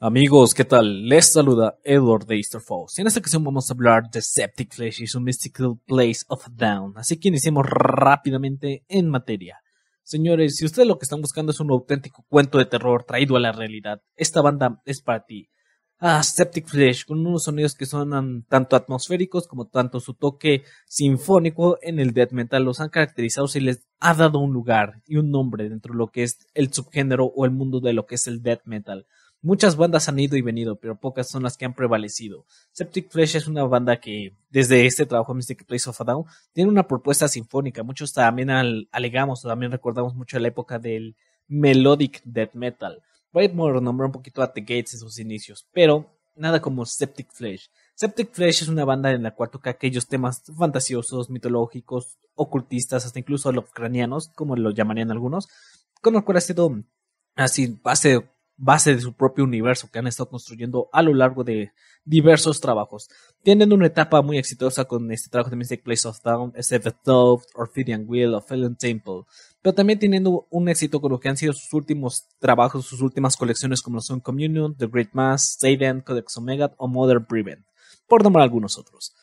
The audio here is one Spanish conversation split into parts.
Amigos, ¿qué tal? Les saluda Edward de Easter Falls. Y en esta ocasión vamos a hablar de Septic Flesh y su Mystical Place of Down. Así que iniciemos rápidamente en materia. Señores, si ustedes lo que están buscando es un auténtico cuento de terror traído a la realidad, esta banda es para ti. Ah, Septic Flesh, con unos sonidos que sonan tanto atmosféricos como tanto su toque sinfónico en el death metal los han caracterizado y les ha dado un lugar y un nombre dentro de lo que es el subgénero o el mundo de lo que es el death metal. Muchas bandas han ido y venido, pero pocas son las que han prevalecido. Septic Flesh es una banda que, desde este trabajo Mystic Place of a Down, tiene una propuesta sinfónica. Muchos también alegamos, también recordamos mucho la época del melodic death metal. A nombrar un poquito a The Gates en sus inicios, pero nada como Septic Flesh. Septic Flesh es una banda en la cual toca aquellos temas fantasiosos, mitológicos, ocultistas, hasta incluso lovecranianos, como lo llamarían algunos, con lo cual ha sido así base base de su propio universo que han estado construyendo a lo largo de diversos trabajos. Tienen una etapa muy exitosa con este trabajo de Mystic Place of Down, SF Dove, Orphidian Wheel Fallen Temple, pero también teniendo un éxito con lo que han sido sus últimos trabajos, sus últimas colecciones como son Communion, The Great Mass, Satan, Codex Omega o Mother Prevent, por nombrar algunos otros.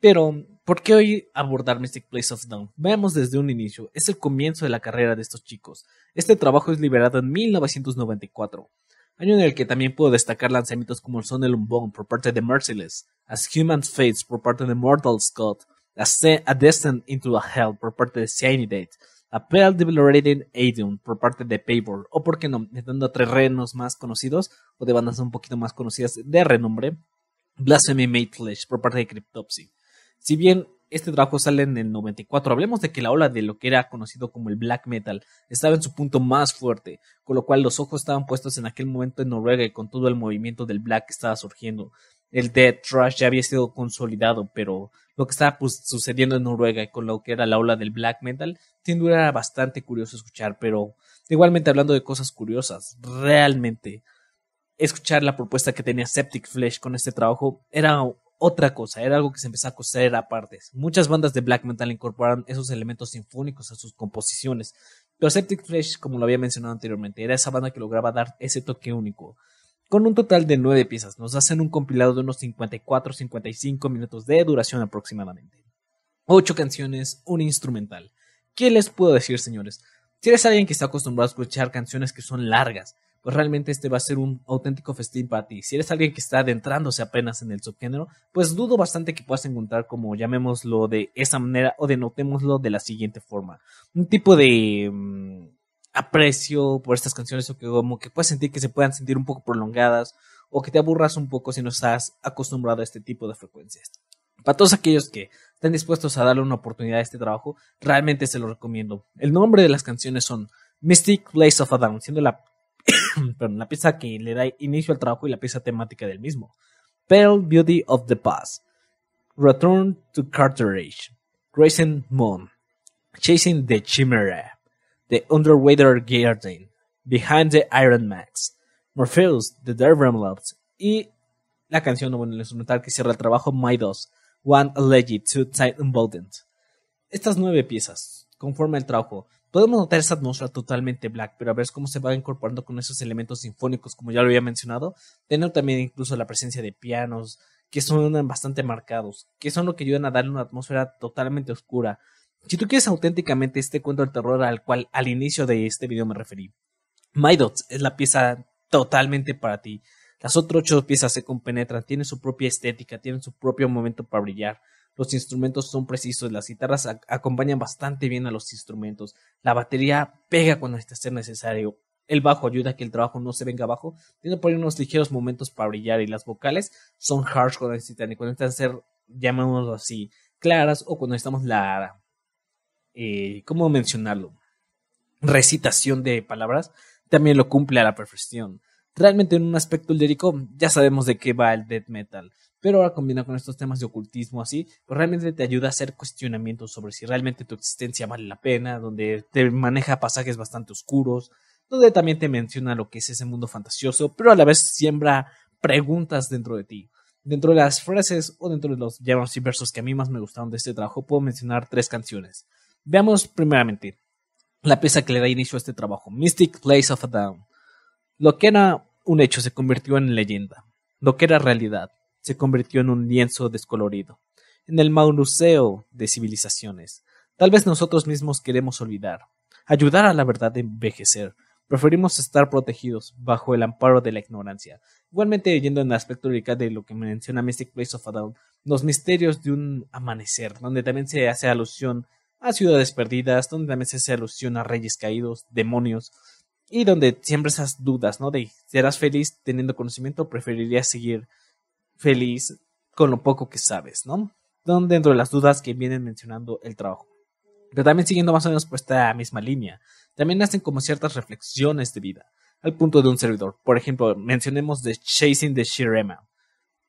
Pero, ¿por qué hoy abordar Mystic Place of Dawn? Veamos desde un inicio. Es el comienzo de la carrera de estos chicos. Este trabajo es liberado en 1994, año en el que también puedo destacar lanzamientos como el Son Unbound por parte de Merciless, As Human Fates por parte de Mortal Scott, A, Descent into a Hell por parte de Cyanidate, A Pale Debilitating Adium por parte de Paper, o por qué no, a terrenos más conocidos o de bandas un poquito más conocidas de renombre, Blasphemy Made Flesh por parte de Cryptopsy. Si bien este trabajo sale en el 94, hablemos de que la ola de lo que era conocido como el black metal estaba en su punto más fuerte, con lo cual los ojos estaban puestos en aquel momento en Noruega y con todo el movimiento del black que estaba surgiendo. El death trash ya había sido consolidado, pero lo que estaba pues, sucediendo en Noruega y con lo que era la ola del black metal, sin duda era bastante curioso escuchar, pero igualmente hablando de cosas curiosas, realmente escuchar la propuesta que tenía Septic Flesh con este trabajo era otra cosa, era algo que se empezó a coser aparte. Muchas bandas de black metal incorporaron esos elementos sinfónicos a sus composiciones, pero Septic Flesh, como lo había mencionado anteriormente, era esa banda que lograba dar ese toque único. Con un total de nueve piezas, nos hacen un compilado de unos 54-55 minutos de duración aproximadamente. Ocho canciones, un instrumental. ¿Qué les puedo decir, señores? Si eres alguien que está acostumbrado a escuchar canciones que son largas, pues realmente este va a ser un auténtico festín para ti. Si eres alguien que está adentrándose apenas en el subgénero, pues dudo bastante que puedas encontrar como llamémoslo de esa manera o denotémoslo de la siguiente forma. Un tipo de mm, aprecio por estas canciones o que como que puedes sentir que se puedan sentir un poco prolongadas o que te aburras un poco si no estás acostumbrado a este tipo de frecuencias. Para todos aquellos que estén dispuestos a darle una oportunidad a este trabajo, realmente se lo recomiendo. El nombre de las canciones son Mystic Place of a Down, siendo la perdón, la pieza que le da inicio al trabajo y la pieza temática del mismo. Pale Beauty of the Past, Return to Carterage, Grayson Moon, Chasing the Chimera, The Underwater Garden, Behind the Iron Max, Morpheus, The Loves. Y la canción, bueno, el instrumental que cierra el trabajo, My One Alleged, Two Tight Emboldened. Estas nueve piezas conforman el trabajo Podemos notar esa atmósfera totalmente black, pero a ver cómo se va incorporando con esos elementos sinfónicos, como ya lo había mencionado. Tener también incluso la presencia de pianos, que son bastante marcados, que son lo que ayudan a darle una atmósfera totalmente oscura. Si tú quieres auténticamente este cuento del terror al cual al inicio de este video me referí, My Dots es la pieza totalmente para ti. Las otras ocho piezas se compenetran, tienen su propia estética, tienen su propio momento para brillar. Los instrumentos son precisos, las guitarras acompañan bastante bien a los instrumentos, la batería pega cuando está ser necesario, el bajo ayuda a que el trabajo no se venga abajo, tiene por ahí unos ligeros momentos para brillar y las vocales son harsh cuando necesitan y cuando necesitan ser, llamémoslo así, claras o cuando necesitamos la, eh, ¿cómo mencionarlo? Recitación de palabras, también lo cumple a la perfección. Realmente en un aspecto lírico ya sabemos de qué va el death metal pero ahora combina con estos temas de ocultismo así, pues realmente te ayuda a hacer cuestionamientos sobre si realmente tu existencia vale la pena, donde te maneja pasajes bastante oscuros, donde también te menciona lo que es ese mundo fantasioso, pero a la vez siembra preguntas dentro de ti. Dentro de las frases o dentro de los llamados y versos que a mí más me gustaron de este trabajo, puedo mencionar tres canciones. Veamos primeramente la pieza que le da inicio a este trabajo, Mystic Place of a Down. Lo que era un hecho se convirtió en leyenda. Lo que era realidad se convirtió en un lienzo descolorido, en el museo de civilizaciones. Tal vez nosotros mismos queremos olvidar, ayudar a la verdad de envejecer. Preferimos estar protegidos bajo el amparo de la ignorancia. Igualmente, yendo en el aspecto de lo que menciona Mystic Place of Adult, los misterios de un amanecer, donde también se hace alusión a ciudades perdidas, donde también se hace alusión a reyes caídos, demonios, y donde siempre esas dudas, ¿no? De serás feliz teniendo conocimiento preferirías seguir feliz con lo poco que sabes, ¿no? Dentro de las dudas que vienen mencionando el trabajo. Pero también siguiendo más o menos por esta misma línea, también hacen como ciertas reflexiones de vida, al punto de un servidor. Por ejemplo, mencionemos The Chasing the Shirema.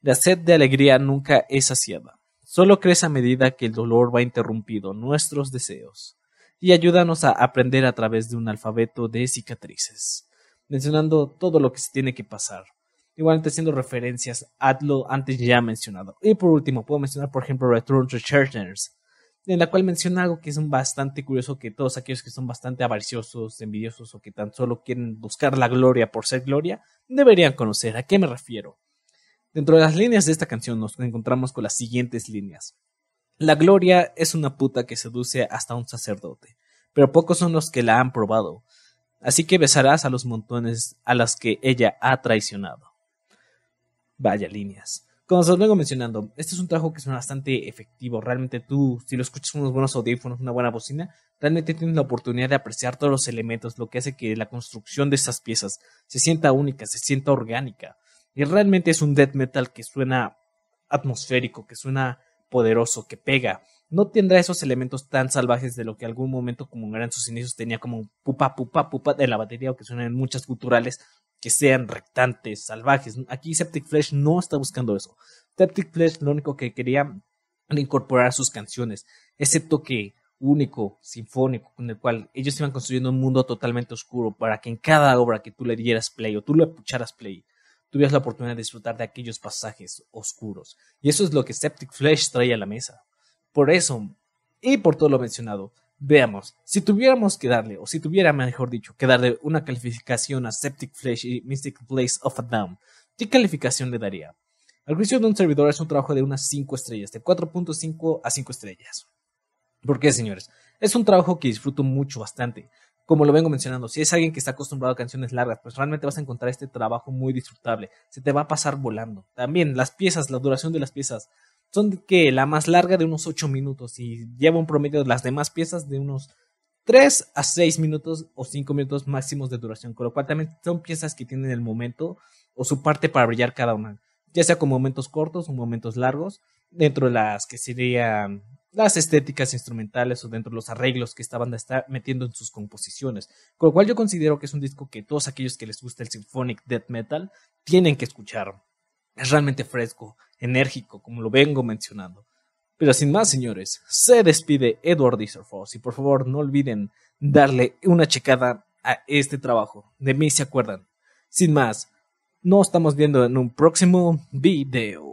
La sed de alegría nunca es saciada. Solo crece a medida que el dolor va interrumpiendo nuestros deseos y ayúdanos a aprender a través de un alfabeto de cicatrices, mencionando todo lo que se tiene que pasar. Igualmente haciendo referencias a lo antes ya mencionado. Y por último, puedo mencionar, por ejemplo, Return to Churchers, en la cual menciona algo que es bastante curioso, que todos aquellos que son bastante avariciosos, envidiosos o que tan solo quieren buscar la gloria por ser gloria, deberían conocer. ¿A qué me refiero? Dentro de las líneas de esta canción nos encontramos con las siguientes líneas. La gloria es una puta que seduce hasta un sacerdote, pero pocos son los que la han probado. Así que besarás a los montones a las que ella ha traicionado. Vaya líneas. Como os vengo mencionando, este es un trabajo que es bastante efectivo. Realmente tú, si lo escuchas con unos buenos audífonos, una buena bocina, realmente tienes la oportunidad de apreciar todos los elementos, lo que hace que la construcción de estas piezas se sienta única, se sienta orgánica. Y realmente es un death metal que suena atmosférico, que suena poderoso que pega. No tendrá esos elementos tan salvajes de lo que algún momento, como eran sus inicios, tenía como pupa, pupa, pupa de la batería o que suenan en muchas culturales que sean rectantes, salvajes. Aquí Septic Flesh no está buscando eso. Septic Flesh lo único que quería era incorporar sus canciones, ese toque único, sinfónico, con el cual ellos iban construyendo un mundo totalmente oscuro para que en cada obra que tú le dieras play o tú le escucharas play, tuvieras la oportunidad de disfrutar de aquellos pasajes oscuros. Y eso es lo que Septic Flesh trae a la mesa. Por eso, y por todo lo mencionado, veamos, si tuviéramos que darle, o si tuviera, mejor dicho, que darle una calificación a Septic Flesh y Mystic Place of a Down, ¿qué calificación le daría? Al juicio de un servidor es un trabajo de unas 5 estrellas, de 4.5 a 5 estrellas. ¿Por qué, señores? Es un trabajo que disfruto mucho, bastante como lo vengo mencionando, si es alguien que está acostumbrado a canciones largas, pues realmente vas a encontrar este trabajo muy disfrutable. Se te va a pasar volando. También las piezas, la duración de las piezas, son que la más larga de unos 8 minutos y lleva un promedio de las demás piezas de unos 3 a 6 minutos o 5 minutos máximos de duración, con lo cual también son piezas que tienen el momento o su parte para brillar cada una, ya sea con momentos cortos o momentos largos, dentro de las que serían las estéticas instrumentales o dentro de los arreglos que estaban metiendo en sus composiciones. Con lo cual yo considero que es un disco que todos aquellos que les gusta el symphonic death metal tienen que escuchar. Es realmente fresco, enérgico, como lo vengo mencionando. Pero sin más, señores, se despide Edward Iserfoss y por favor no olviden darle una checada a este trabajo. De mí se acuerdan. Sin más, nos estamos viendo en un próximo video.